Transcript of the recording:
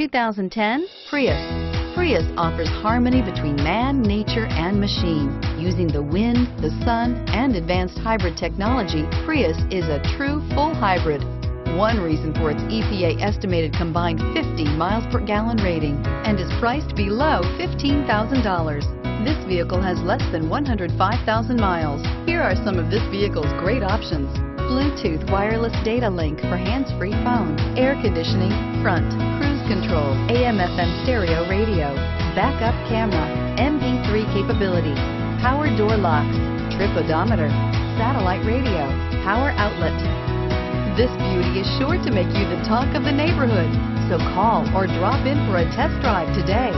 2010 Prius. Prius offers harmony between man, nature, and machine. Using the wind, the sun, and advanced hybrid technology, Prius is a true full hybrid. One reason for its EPA estimated combined 50 miles per gallon rating and is priced below $15,000. This vehicle has less than 105,000 miles. Here are some of this vehicle's great options. Bluetooth wireless data link for hands-free phone, air conditioning, front, cruise control, AM FM stereo radio, backup camera, MP3 capability, power door locks, trip odometer, satellite radio, power outlet. This beauty is sure to make you the talk of the neighborhood. So call or drop in for a test drive today.